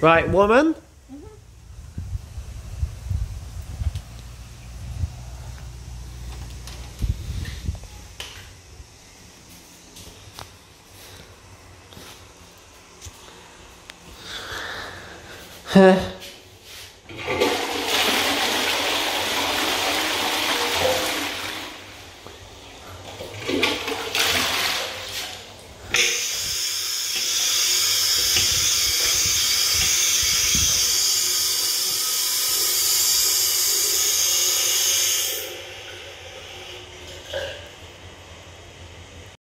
Right, woman? Huh.